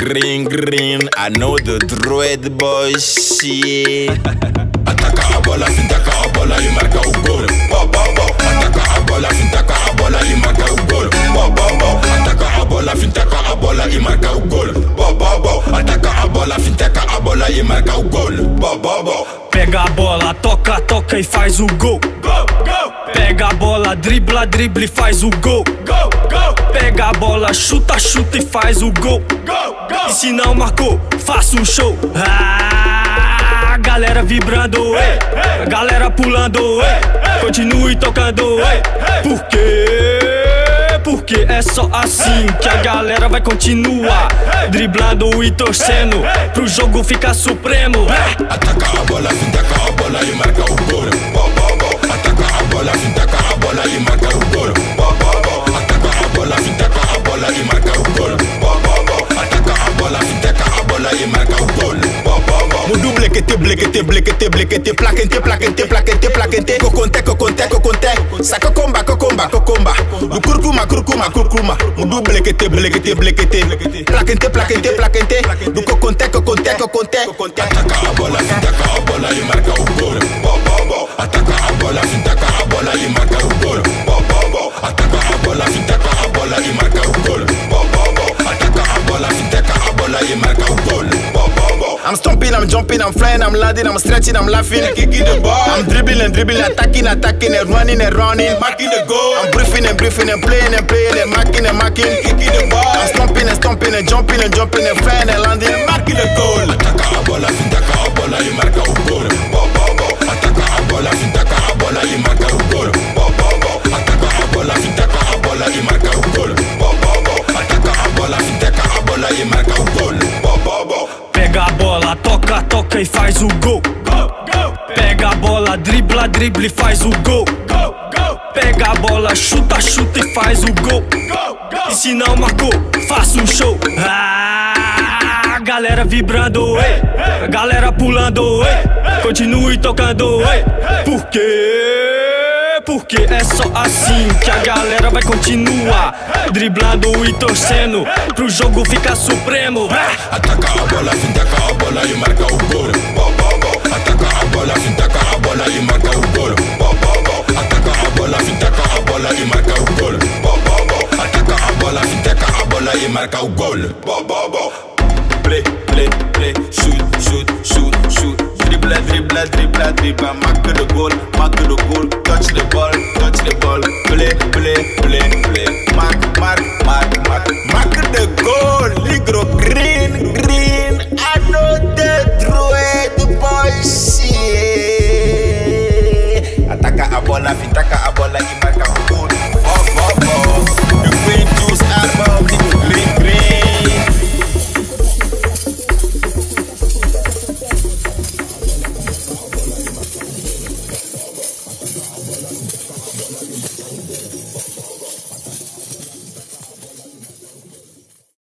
green green. I know the dread boy shit. Ataca a bola, fintaca a bola e marca bola e marca o gol. Bo, bo, bo. Pega a bola, toca, toca e faz o gol. Go, go. Pega a bola, dribla, dribla e faz o gol. Go, go. Pega a bola, chuta, chuta e faz o gol. Go, go. E se não marcou, faça um show. Ah, galera vibrando, ei. galera pulando, ei. continue tocando, ei. por quê? Porque é só assim que a galera vai continuar driblando e torcendo pro jogo ficar supremo. Ataca a bola, fintaca a bola e marca o gol. Ataca a bola, fintaca a bola e marca o gol. Ataca a bola, fintaca a bola e marca o gol. Ataca a bola, fintaca a bola e marca o gol. Bo, bo, bo. Mudu blekete, blekete, blekete, blekete, plakente, plakente, plakente, plakente, kokonte, kokonte, kokonte, sa kokomba, kokomba, kokomba, du kurkuma, kurkuma, kurkuma, mudu blekete, blekete, blekete, plakente, plakente, plakente, du kokonte, kokonte, kokonte, kokonte. Ataca a bola, fintaca a bola e marca o gol. Bo, bo, bo. Ataca a bola, fintaca a bola I'm stomping, I'm jumping, I'm flying, I'm landing, I'm stretching, I'm laughing, kicking the ball. I'm dribbling and dribbling, attacking, attacking, and running and running, marking the goal. I'm briefing and briefing and playing and playing and marking and marking, kicking the ball. I'm stomping and stomping and jumping and jumping and flying and landing, marking the goal. Toca, e faz o gol. Go, go. Pega a bola, dribla, dribla e faz o gol. Go, go. Pega a bola, chuta, chuta e faz o gol. Go, E se não marcou, faça um show. Ah, galera vibrando, ei. galera pulando, ei. continue tocando, ei. por quê? Porque é só assim que a galera vai continuar driblando e torcendo pro jogo ficar supremo. Ataca a bola, fintaca a bola e marca o gol. Ataca a bola, fintaca a bola e marca o gol. Ataca a bola, fintaca a bola e marca o gol. Ataca a bola, fintaca a bola e marca o gol. Dribble, dribble, dribble. Mark the goal, mark the goal. Touch the ball, touch the ball. Play, play, play, play. Mark, mark, mark, mark. Mark the goal. Ligro green, green. I know the dread boy shit. Ataca a bola, fintaca